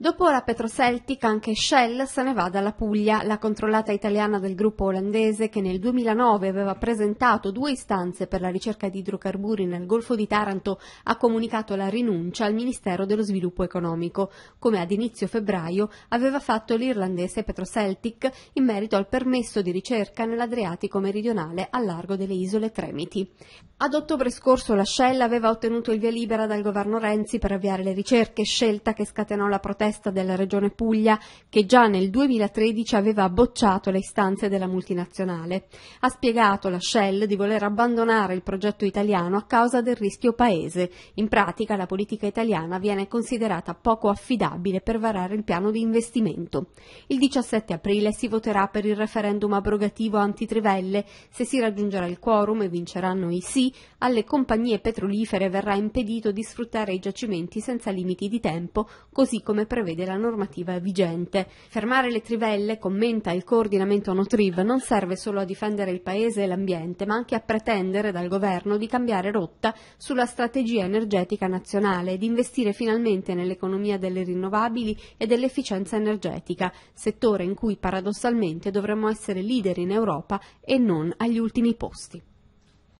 Dopo la Petroceltic anche Shell se ne va dalla Puglia, la controllata italiana del gruppo olandese che nel 2009 aveva presentato due istanze per la ricerca di idrocarburi nel Golfo di Taranto ha comunicato la rinuncia al Ministero dello Sviluppo Economico, come ad inizio febbraio aveva fatto l'irlandese Petroceltic in merito al permesso di ricerca nell'Adriatico meridionale a largo delle isole Tremiti. Ad ottobre scorso la Shell aveva ottenuto il via libera dal governo Renzi per avviare le ricerche, scelta che scatenò la protesta protesta della Regione Puglia che già nel 2013 aveva bocciato le istanze della multinazionale. Ha spiegato la Shell di voler abbandonare il progetto italiano a causa del rischio paese. In pratica la politica italiana viene considerata poco affidabile per varare il piano di investimento. Il 17 aprile si voterà per il referendum abrogativo antitrivelle. Se si raggiungerà il quorum e vinceranno i sì, alle compagnie petrolifere verrà impedito di sfruttare i giacimenti senza limiti di tempo, così come previsto prevede la normativa vigente. Fermare le trivelle, commenta il coordinamento Notriv, non serve solo a difendere il paese e l'ambiente, ma anche a pretendere dal governo di cambiare rotta sulla strategia energetica nazionale e di investire finalmente nell'economia delle rinnovabili e dell'efficienza energetica, settore in cui paradossalmente dovremmo essere leader in Europa e non agli ultimi posti.